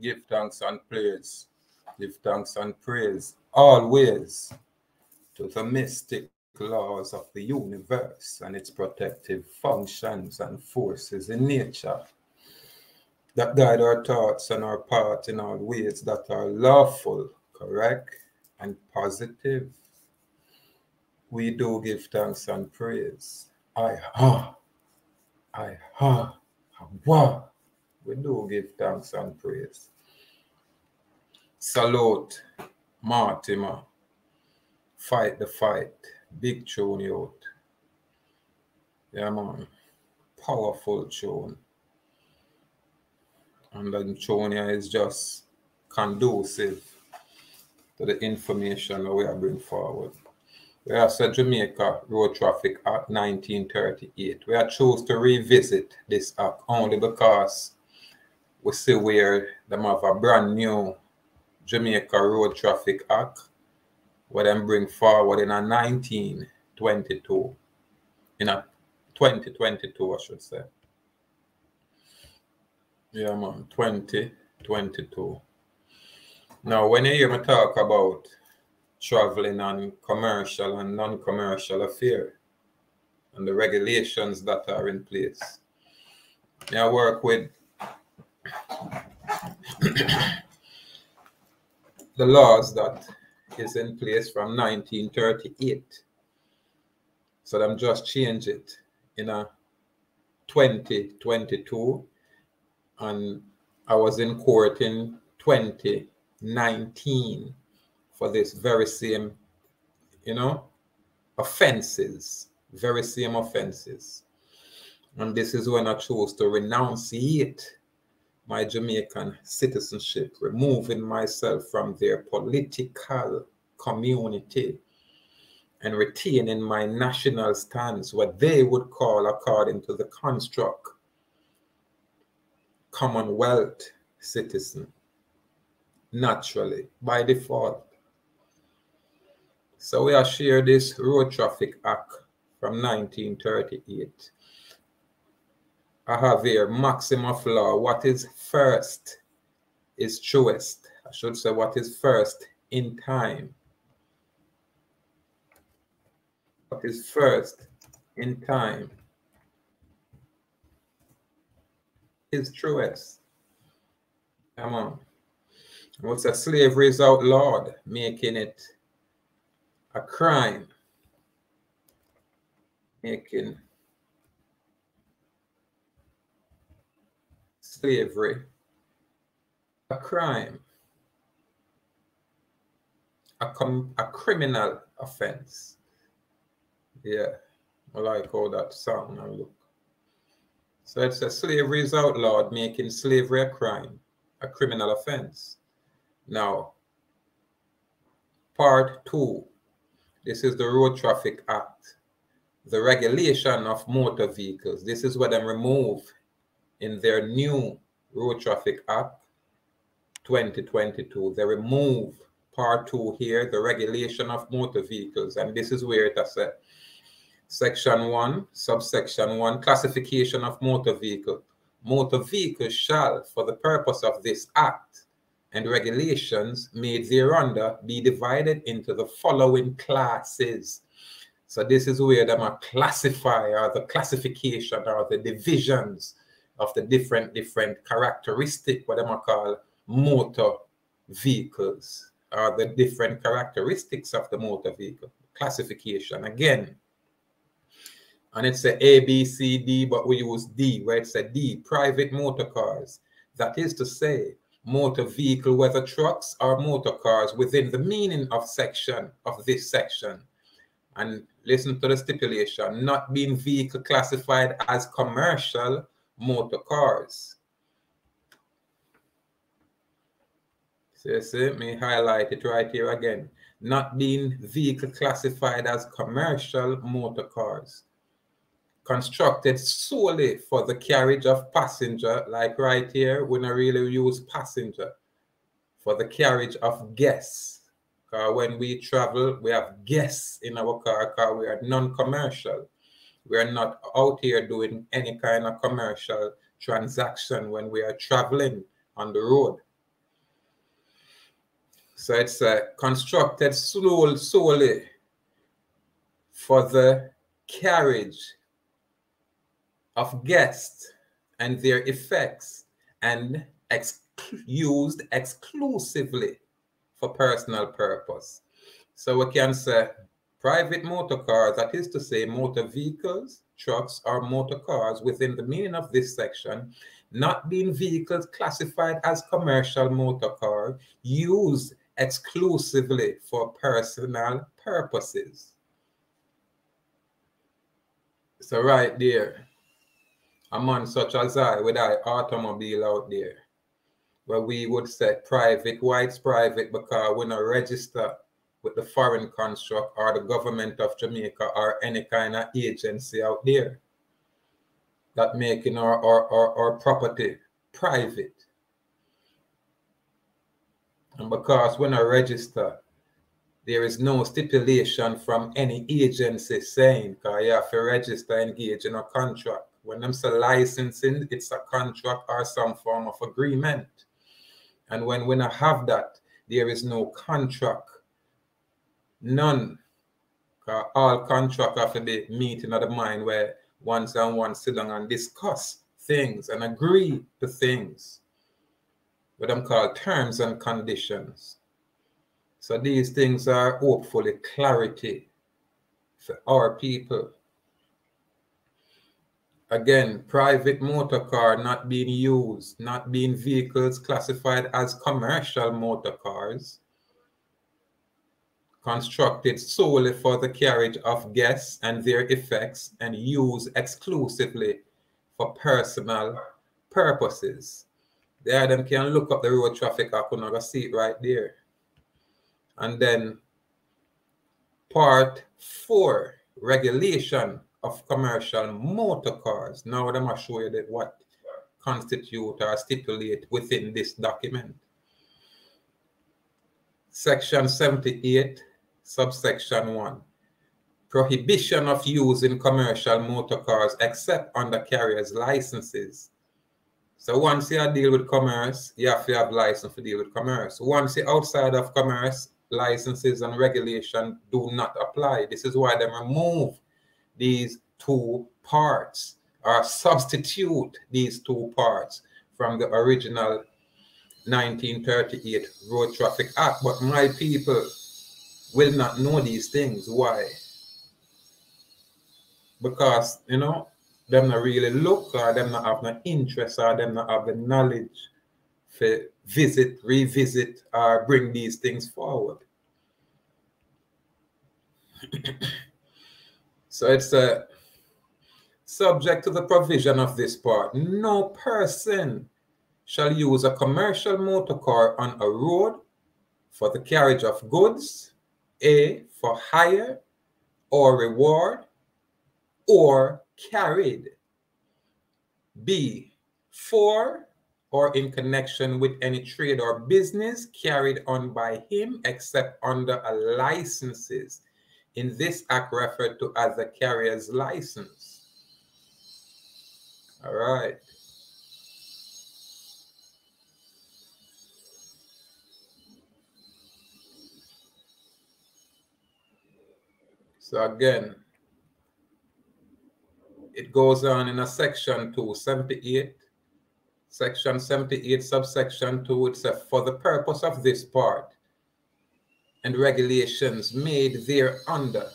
give thanks and praise, give thanks and praise always to the mystic laws of the universe and its protective functions and forces in nature that guide our thoughts and our path in all ways that are lawful, correct, and positive. We do give thanks and praise. I ha, I ha, wa. We do give thanks and praise. Salute, Mortimer. Fight the fight. Big tune out. Yeah, man. Powerful tune. And then tune is just conducive to the information that we are bringing forward. We are said Jamaica Road Traffic Act 1938. We have chose to revisit this act only because we see where them have a brand new Jamaica Road Traffic Act what them bring forward in a 1922, in a 2022, I should say. Yeah, man, 2022. Now, when you hear me talk about traveling on commercial and non-commercial affair and the regulations that are in place, I work with the laws that is in place from 1938. So them just change it in a 2022 and I was in court in 2019 for this very same, you know, offenses, very same offenses. And this is when I chose to renunciate my Jamaican citizenship, removing myself from their political community and retaining my national stance, what they would call, according to the construct, Commonwealth citizen, naturally, by default. So we are share this Road Traffic Act from 1938 I have here maxim of law. What is first is truest. I should say what is first in time. What is first in time is truest. Come on. What's a slavery is outlawed, making it a crime. Making slavery a crime, a, com- a criminal offense. Yeah, I like all that sound and look. So it says slavery is outlawed, making slavery a crime, a criminal offense. Now, part two, this is the Road Traffic Act, the regulation of motor vehicles. This is what them remove in their new Road Traffic Act 2022. They remove part two here, the regulation of motor vehicles. And this is where it has said section one, subsection one, classification of motor vehicle. Motor vehicles shall, for the purpose of this act and regulations made thereunder, be divided into the following classes. So this is where they them classify or the classification or the divisions of the different different characteristic, what I call motor vehicles, or the different characteristics of the motor vehicle classification. Again, and it's a A, B, C, D, but we use D, where it's a D, private motor cars. That is to say, motor vehicle, whether trucks or motor cars, within the meaning of section of this section. And listen to the stipulation, not being vehicle classified as commercial motor cars. So see, me highlight it right here again. Not being vehicle classified as commercial motor cars. Constructed solely for the carriage of passenger, like right here, we don't really use passenger. For the carriage of guests. When we travel, we have guests in our car because we are non-commercial. We are not out here doing any kind of commercial transaction when we are traveling on the road. So it's uh, constructed solely for the carriage of guests and their effects and ex used exclusively for personal purpose. So we can say private motor cars, that is to say motor vehicles, trucks, or motor cars within the meaning of this section, not being vehicles classified as commercial motor car, used exclusively for personal purposes. So right there, a man such as I with our automobile out there, where we would say private, why it's private because we're not register with the foreign construct or the government of Jamaica or any kind of agency out there that making our, our, our, our property private. And because when I register, there is no stipulation from any agency saying because you have to register engage in a contract. When them say licensing, it's a contract or some form of agreement. And when when I have that, there is no contract. None. All contract to be meeting of the mind where once and one sit down and discuss things and agree to things. What I'm called terms and conditions. So these things are hopefully clarity for our people. Again, private motor car not being used, not being vehicles classified as commercial motor cars, constructed solely for the carriage of guests and their effects and used exclusively for personal purposes. There them can look up the road traffic I could see it right there. And then part four, regulation of commercial motor cars. Now going to show you that what constitute or stipulate within this document. Section 78, subsection 1. Prohibition of using commercial motor cars except under carriers' licenses. So once you deal with commerce, you have to have license to deal with commerce. Once you're outside of commerce, licenses and regulation do not apply. This is why they remove these two parts or substitute these two parts from the original 1938 Road Traffic Act. But my people will not know these things. Why? Because, you know, them not really look or them not have no interest or them not have the knowledge for visit, revisit, or bring these things forward. so it's a subject to the provision of this part. No person shall use a commercial motor car on a road for the carriage of goods, A, for hire or reward, or carried, B, for or in connection with any trade or business carried on by him except under a licenses in this act referred to as the carrier's license. All right. So again, it goes on in a section 278 Section 78, subsection 2, it says, for the purpose of this part and regulations made thereunder.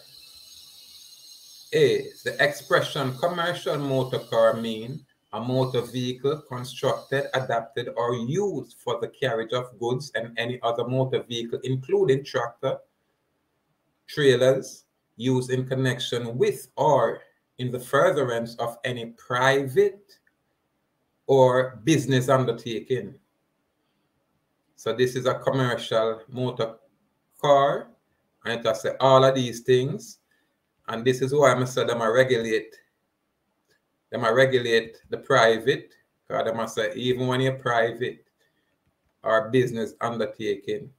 A, the expression commercial motor car mean a motor vehicle constructed, adapted, or used for the carriage of goods and any other motor vehicle, including tractor, trailers, used in connection with or in the furtherance of any private or business undertaking. So this is a commercial motor car, and I say all of these things, and this is why I said them I regulate. Them I regulate the private, because them I say even when you're private or business undertaking,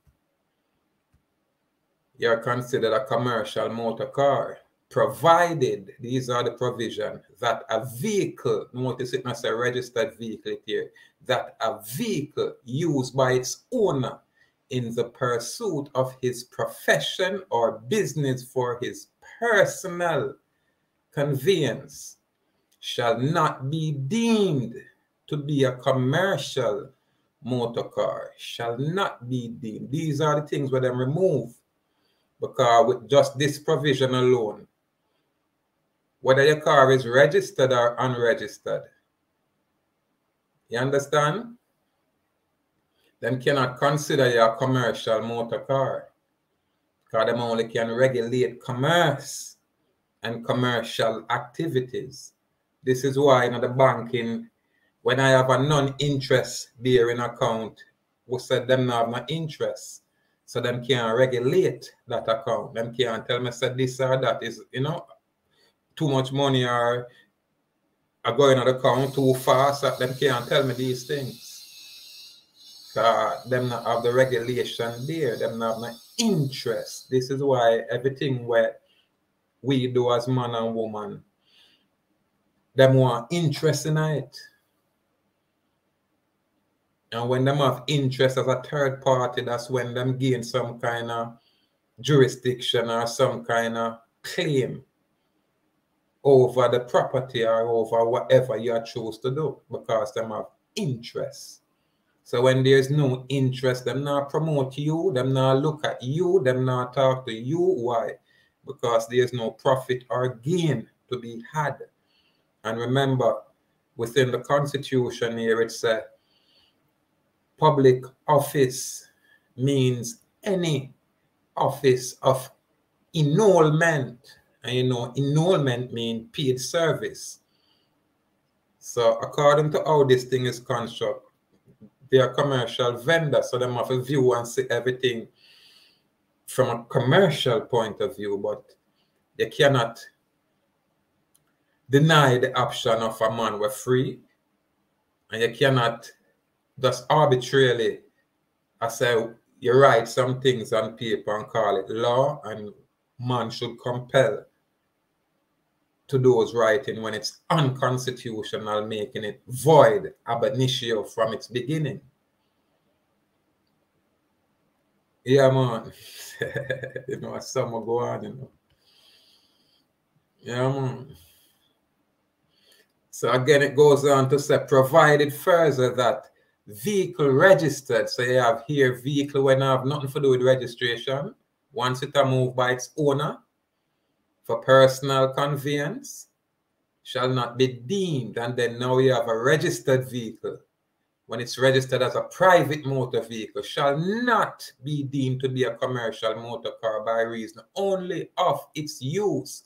you're considered a commercial motor car provided these are the provision that a vehicle notice it must a registered vehicle here that a vehicle used by its owner in the pursuit of his profession or business for his personal conveyance shall not be deemed to be a commercial motor car, shall not be deemed. These are the things where them remove. Because with just this provision alone, whether your car is registered or unregistered, you understand? Them cannot consider your commercial motor car. Because them only can regulate commerce and commercial activities. This is why in the banking, when I have a non-interest bearing account, we said them not have no interest. So them can't regulate that account. Them can't tell me said this or that is, you know, too much money or are going on the account too fast. Them can't tell me these things. Uh, them not have the regulation there. Them not have no interest. This is why everything where we do as man and woman, them want interest in it. And when them have interest as a third party, that's when them gain some kind of jurisdiction or some kind of claim over the property or over whatever you choose to do because them have interest. So when there's no interest, them not promote you, them not look at you, them not talk to you. Why? Because there's no profit or gain to be had. And remember, within the constitution here, it's a public office means any office of emolument and you know, emolument means paid service. So according to how this thing is constructed, they are commercial vendors, so they have a view and see everything from a commercial point of view, but they cannot deny the option of a man we're free, and you cannot just arbitrarily I say you write some things on paper and call it law, and man should compel to those writing when it's unconstitutional, making it void ab initio from its beginning. Yeah, man. you know, summer go on, you know. Yeah, man. So again, it goes on to say, provided further that vehicle registered, so you have here vehicle when I have nothing to do with registration, once it are moved by its owner, for personal conveyance shall not be deemed. And then now we have a registered vehicle. When it's registered as a private motor vehicle, shall not be deemed to be a commercial motor car by reason only of its use.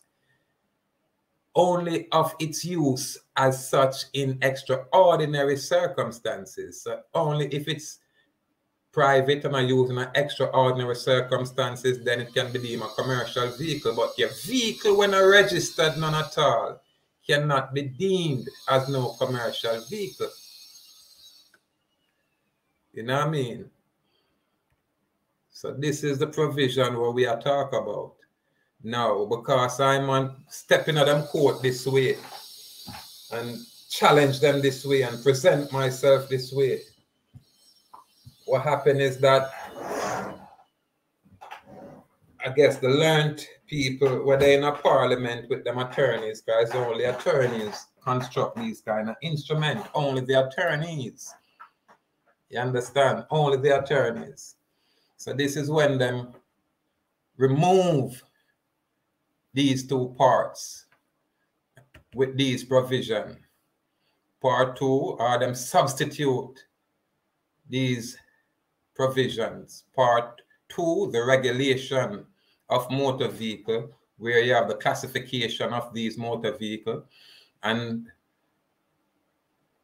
Only of its use as such in extraordinary circumstances. So only if it's private and are using an extraordinary circumstances, then it can be deemed a commercial vehicle. But your vehicle, when a registered none at all, cannot be deemed as no commercial vehicle. You know what I mean? So this is the provision where we are talking about. Now, because I'm on stepping at them court this way and challenge them this way and present myself this way what happened is that I guess the learned people were they in a parliament with them attorneys, guys, only attorneys construct these kind of instruments, only the attorneys. You understand? Only the attorneys. So this is when them remove these two parts with these provision. Part two are them substitute these provisions. Part two, the regulation of motor vehicle, where you have the classification of these motor vehicle. And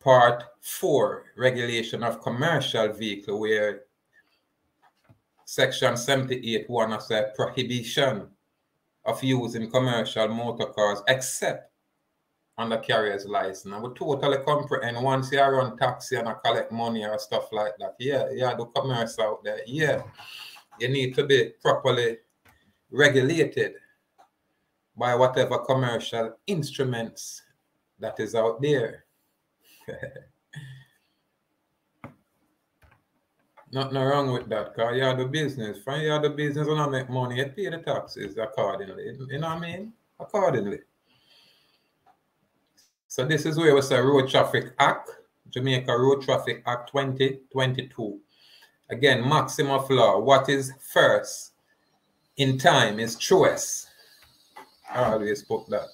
part four, regulation of commercial vehicle, where section 78 one of the prohibition of using commercial motor cars except on the carrier's license. I would totally comprehend once you run taxi and I collect money or stuff like that. Yeah, yeah, the commerce out there. Yeah. You need to be properly regulated by whatever commercial instruments that is out there. Nothing wrong with that, because you have the business. From you have the business and I make money, you pay the taxes accordingly. You know what I mean? Accordingly. So this is where we say Road Traffic Act, Jamaica Road Traffic Act 2022. Again, maximum of law. What is first in time is choice. I always put that.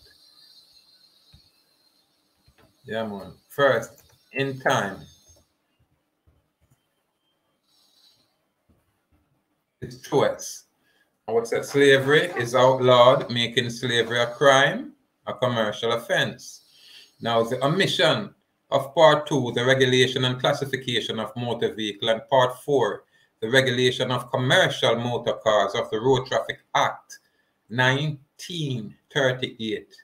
Yeah, man. First in time is choice. Would say slavery is outlawed, making slavery a crime, a commercial offense. Now, the omission of Part 2, the regulation and classification of motor vehicle, and Part 4, the regulation of commercial motor cars of the Road Traffic Act 1938.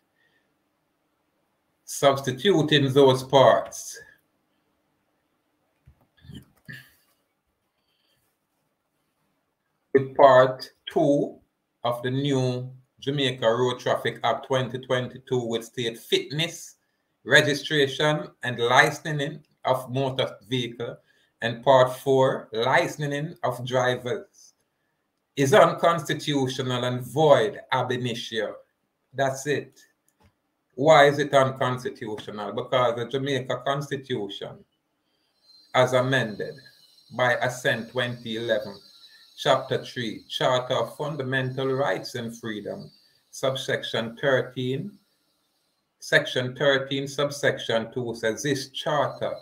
Substituting those parts with Part 2 of the new Jamaica Road Traffic Act 2022 with state fitness, registration, and licensing of motor vehicle, and Part 4, licensing of drivers, is unconstitutional and void ab initio. That's it. Why is it unconstitutional? Because the Jamaica Constitution, as amended by Assent 2011, Chapter 3, Charter of Fundamental Rights and Freedom, subsection 13, section 13, subsection 2 says this charter,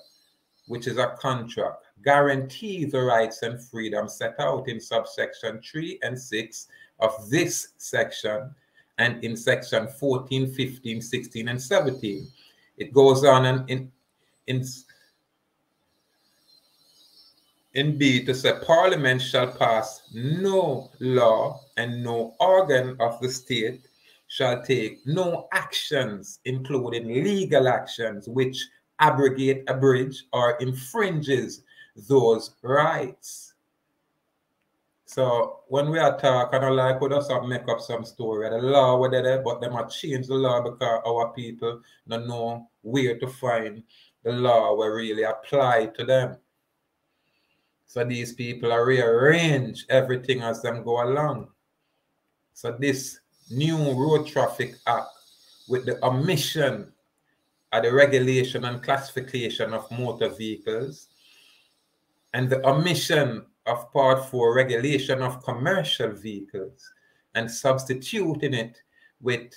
which is a contract, guarantees the rights and freedom set out in subsection 3 and 6 of this section and in section 14, 15, 16, and 17. It goes on and in, in in B to say Parliament shall pass no law and no organ of the state shall take no actions, including legal actions, which abrogate, abridge, or infringes those rights. So when we are talking, I like we just make up some story. The law whether there, but they might change the law because our people don't know where to find the law will really apply to them. So these people are rearrange everything as them go along. So this new road traffic act with the omission of the regulation and classification of motor vehicles and the omission of part four regulation of commercial vehicles and substituting it with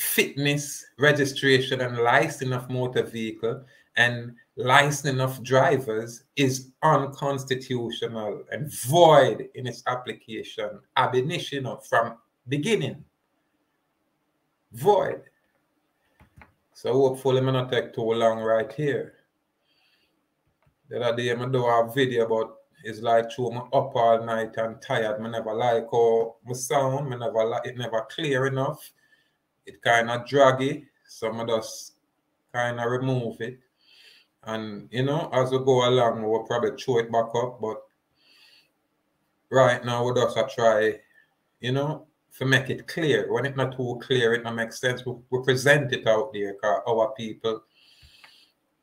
fitness registration and licensing of motor vehicle and licensing of drivers is unconstitutional and void in its application ab initio from beginning. Void. So hopefully I'm not take too long right here. The other day I do a video about it's like true, I'm up all night and tired. I never like how my sound, I never like it never clear enough. It kind of draggy. So I just kind of remove it. And you know, as we go along, we'll probably throw it back up. But right now, we just try, you know, to make it clear. When it's not too clear, it not make sense. We, we present it out there because our people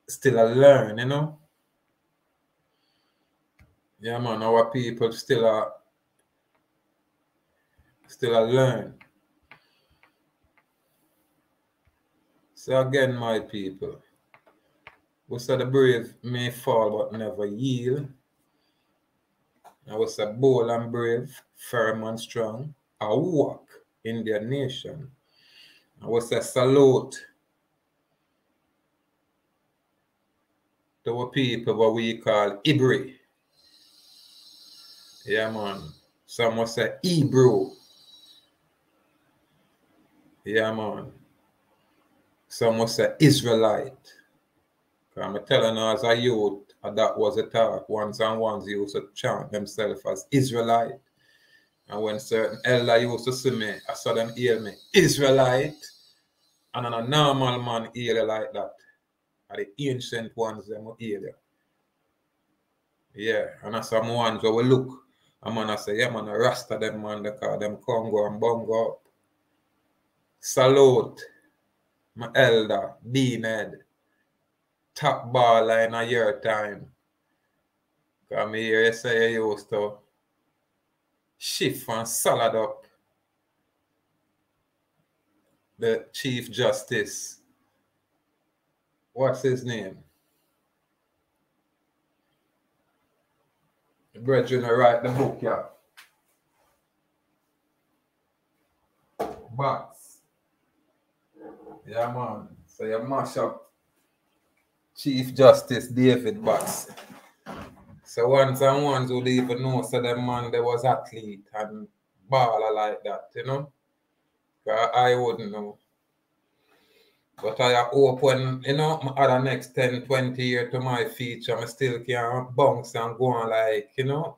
still learn, you know. Yeah, man, our people still are still a learn. So again, my people. We say the brave may fall but never yield. I was a bold and brave, firm and strong, a walk in their nation. I was a salute to our people what we call Ibri. Yeah, man. Some will say Hebrew. Yeah, man. Some will say Israelite. I'm telling you, as a youth, that was a talk. Ones and ones used to chant themselves as Israelite. And when certain elder used to see me, I saw them hear me, Israelite. And then a normal man hear like that. And the ancient ones, them hear you. Yeah, and I some ones where we look. And man, I say, yeah, man, I rasta them, man, they call them Congo and Bongo up. Salute, my elder, Beanhead top baller in a year time. Come here, you say you used to shift and salad up the Chief Justice. What's his name? The brethren write the book, yeah. Box. Yeah, man. So you mash up Chief Justice David Batts. So ones and ones who even know so them man there was athlete and baller like that, you know. I wouldn't know. But I hope when, you know, other next 10, 20 years to my future, I still can bounce and go on like, you know,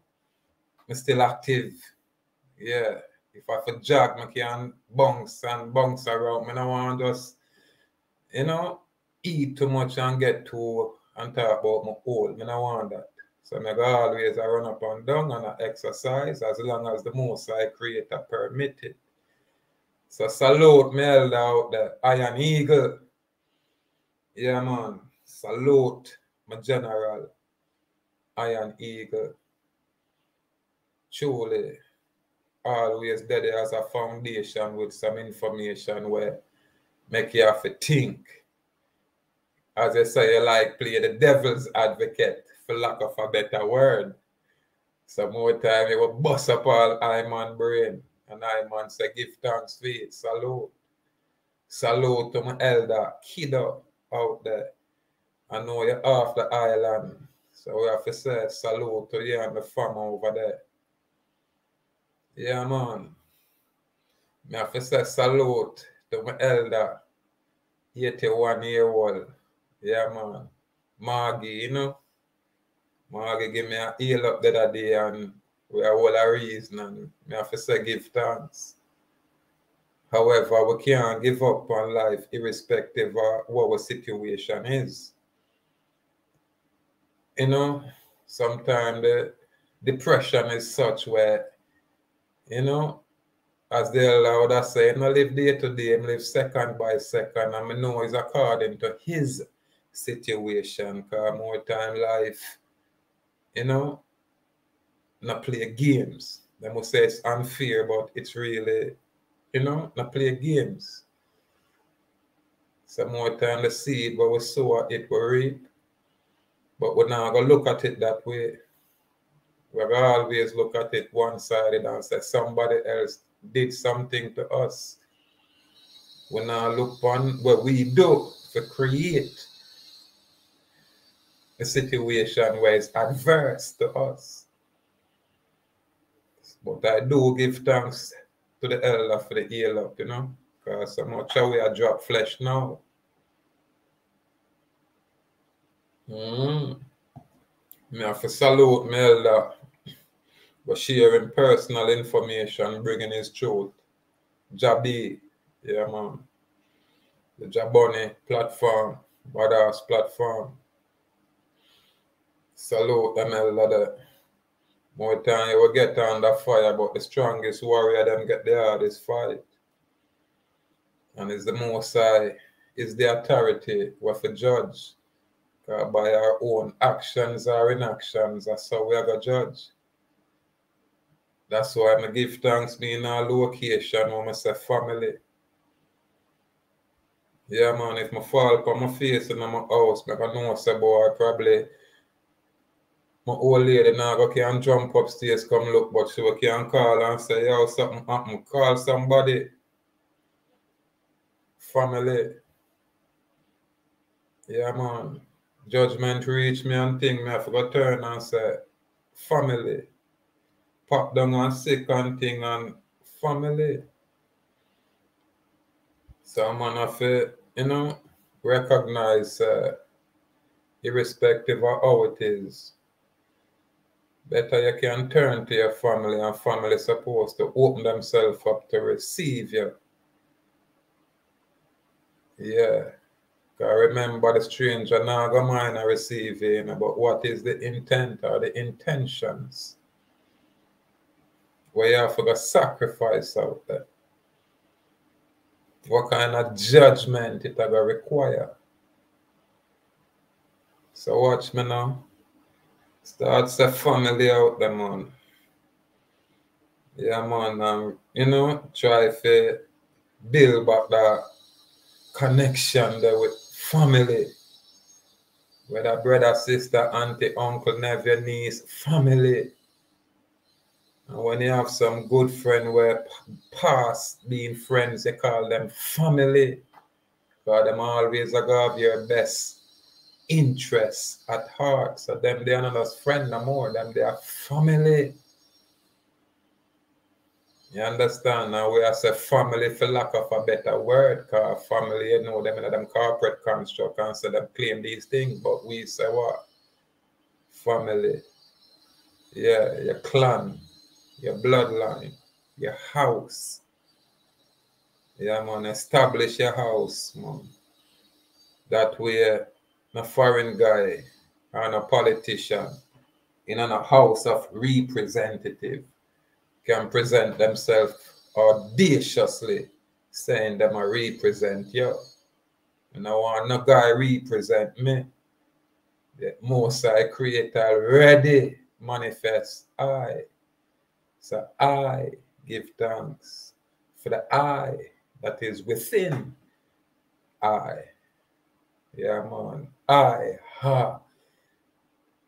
I'm still active. Yeah. If I for jog, I can bounce and bounce around. I don't want just, you know, eat too much and get too and talk about my old. I don't want that. So I always I run up and down and I exercise as long as the most I create a permitted. So salute me elder out there, Iron Eagle. Yeah man, salute my general, Iron Eagle. Truly, always there as a foundation with some information where make you have to think. As I say, you like play the devil's advocate for lack of a better word. Some more time you will bust up all I man brain. And I man say give thanks it. Salute. Salute to my elder kiddo out there. I know you're off the island. So we have to say salute to you and the fam over there. Yeah, man. I have to say salute to my elder, 81 year old. Yeah, man. Margie, you know. Margie give me a heal up the other day and we are all a reason and we have to say give thanks. However, we can't give up on life irrespective of what our situation is. You know, sometimes the depression is such where, you know, as they allowed us say, not live day to day, I live second by second, and I know it's according to his situation, because more time life you know, not play games. They must say it's unfair, but it's really, you know, not play games. Some more time the seed, but we sow it, we reap. But we're not to look at it that way. We're always look at it one sided and say somebody else did something to us. We now look on what we do to create a situation where it's adverse to us. But I do give thanks to the elder for the heal up, you know, because so much we are drop flesh now. Mm. Me have to salute my elder for sharing personal information, bringing his truth. Jabi, yeah man. The Jaboni platform, Badass platform. Salute them elder More time you will get under fire, but the strongest warrior them get the hardest fight. And it's the most high, is the authority with the judge. by our own actions or inactions, that's how we have a judge. That's why I give thanks being in a location where I say family. Yeah, man, if I fall upon my face in my house, I know say boy I probably my old lady now can jump upstairs, come look, but she can call and say, yo, something happened. Call somebody. Family. Yeah, man. Judgment reach me and thing, me I forgot turn and say, family. Pop down and sick and thing and family. So man have to, you know, recognize uh, irrespective of how it is better you can turn to your family and family supposed to open themselves up to receive you. Yeah. I remember the stranger now go mind a receiving, but what is the intent or the intentions? Where you have to sacrifice out there. What kind of judgment it will require? So watch me now. Start a family out there, man. Yeah, man. Um, you know, try to build back that connection there with family. Whether brother, sister, auntie, uncle, nephew, niece, family. And when you have some good friend where past being friends, you call them family. Because them always have your best interests at heart. So them they are not as friend no more, them they are family. You understand? Now we as a family for lack of a better word, because family, you know, them in them corporate construct and so them claim these things, but we say what? Family. Yeah, your clan, your bloodline, your house. Yeah, man, establish your house, man. That way a foreign guy and a politician in a house of representative can present themselves audaciously saying them I represent you. And I want no guy represent me. The most I create already manifest I. So I give thanks for the I that is within I. Yeah, man. I, ha.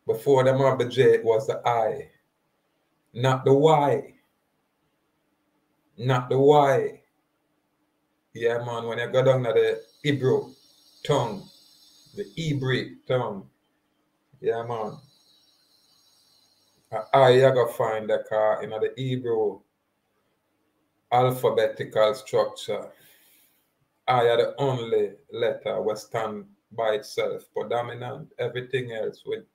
Before the Marble J, it was the I, not the Y. Not the Y. Yeah, man, when you go down to the Hebrew tongue, the Hebrew tongue, yeah, man. I, you go find the car in the Hebrew alphabetical structure. I are the only letter we stand by itself, predominant. Everything else with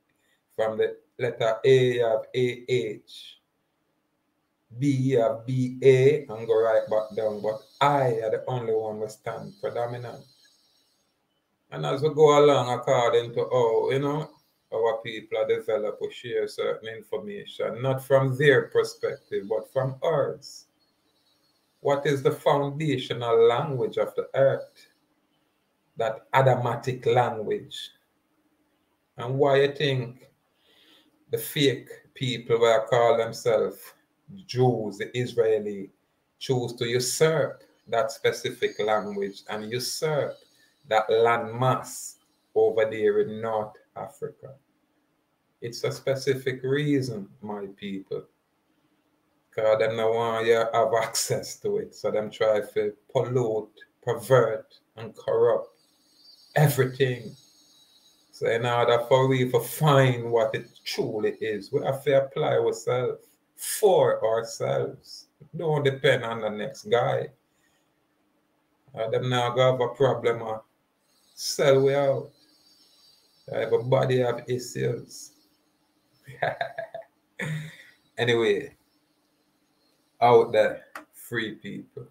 from the letter A you have AH, B have BA, and go right back down. But I are the only one we stand predominant. And as we go along, according to how, you know, our people are develop or share certain information, not from their perspective, but from ours. What is the foundational language of the earth? That Adamic language. And why you think the fake people who call themselves Jews, the Israeli, choose to usurp that specific language and usurp that landmass over there in North Africa. It's a specific reason, my people. Because them no want you have access to it. So them try to pollute, pervert, and corrupt everything. So in order for we to find what it truly is, we have to apply ourselves for ourselves. Don't depend on the next guy. Uh, them now have a problem of sell we out. Everybody have issues. anyway, out there, free people.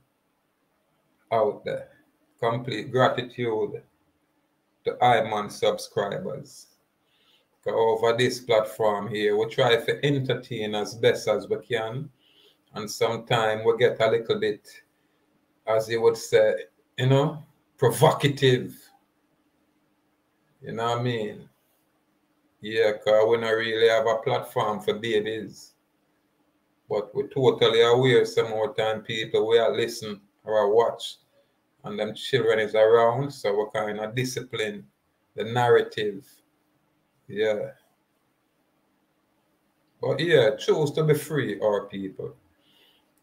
Out there. Complete gratitude to IMAN subscribers. Over this platform here, we try to entertain as best as we can. And sometimes we get a little bit, as you would say, you know, provocative. You know what I mean? Yeah, because we don't really have a platform for babies. But we're totally aware some more time people will listen or watch and them children is around, so we kind of discipline the narrative. Yeah. But yeah, choose to be free, our people.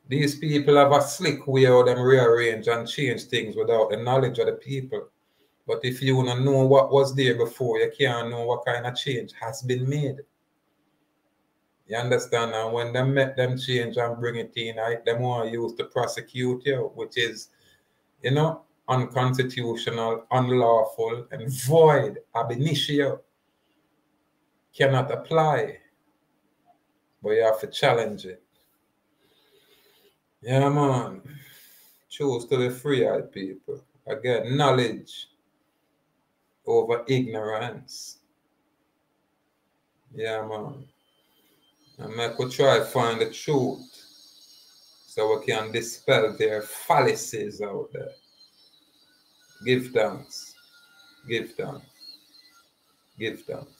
These people have a slick way of them rearrange and change things without the knowledge of the people. But if you to know what was there before, you can't know what kind of change has been made. You understand? And when they make them change and bring it in, I, them want to use to prosecute you, which is you know, unconstitutional, unlawful, and void ab initio cannot apply. But you have to challenge it. Yeah, man. Choose to be free-eyed people. Again, knowledge over ignorance. Yeah, man. And make we try find the truth so we can dispel their fallacies out there. Give thanks. Give thanks. Give thanks.